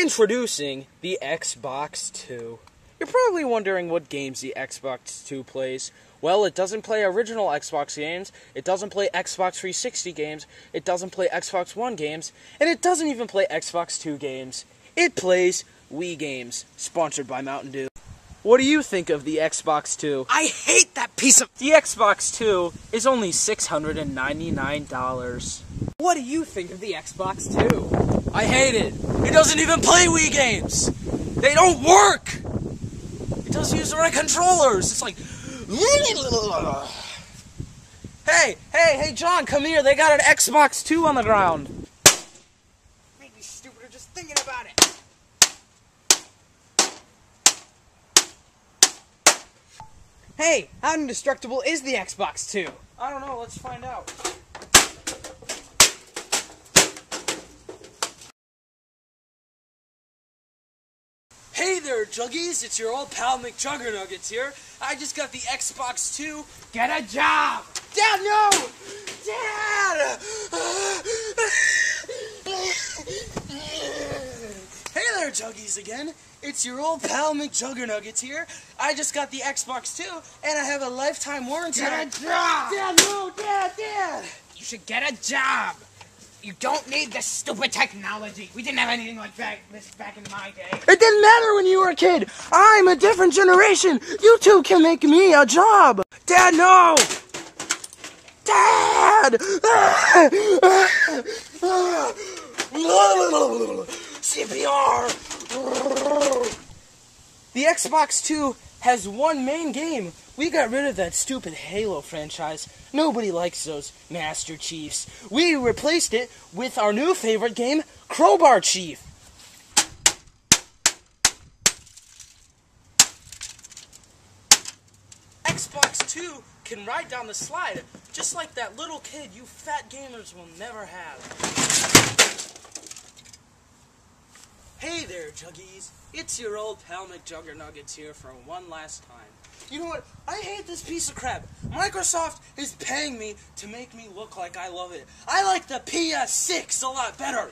Introducing the Xbox 2. You're probably wondering what games the Xbox 2 plays. Well, it doesn't play original Xbox games, it doesn't play Xbox 360 games, it doesn't play Xbox One games, and it doesn't even play Xbox 2 games. It plays Wii games, sponsored by Mountain Dew. What do you think of the Xbox 2? I hate that piece of. The Xbox 2 is only $699. What do you think of the Xbox 2? I hate it. It doesn't even play Wii games. They don't work. It doesn't use the right controllers. It's like. Hey, hey, hey, John, come here. They got an Xbox 2 on the ground. Make me stupider just thinking about it. Hey, how indestructible is the Xbox 2? I don't know. Let's find out. Hey there, Juggies! It's your old pal McJuggernuggets here. I just got the Xbox 2. Get a job! Dad, no! Dad! hey there, Juggies again. It's your old pal McJuggernuggets here. I just got the Xbox 2, and I have a lifetime warranty. Get a job! Dad, no! Dad, Dad! You should get a job! You don't need this stupid technology. We didn't have anything like that this back in my day. It didn't matter when you were a kid. I'm a different generation. You two can make me a job. Dad, no! Dad! CPR! The Xbox 2 has one main game. We got rid of that stupid Halo franchise. Nobody likes those Master Chiefs. We replaced it with our new favorite game, Crowbar Chief. Xbox 2 can ride down the slide just like that little kid you fat gamers will never have. Hey there, Juggies. It's your old pal McJuggernuggets here for one last time. You know what? I hate this piece of crap. Microsoft is paying me to make me look like I love it. I like the PS6 a lot better.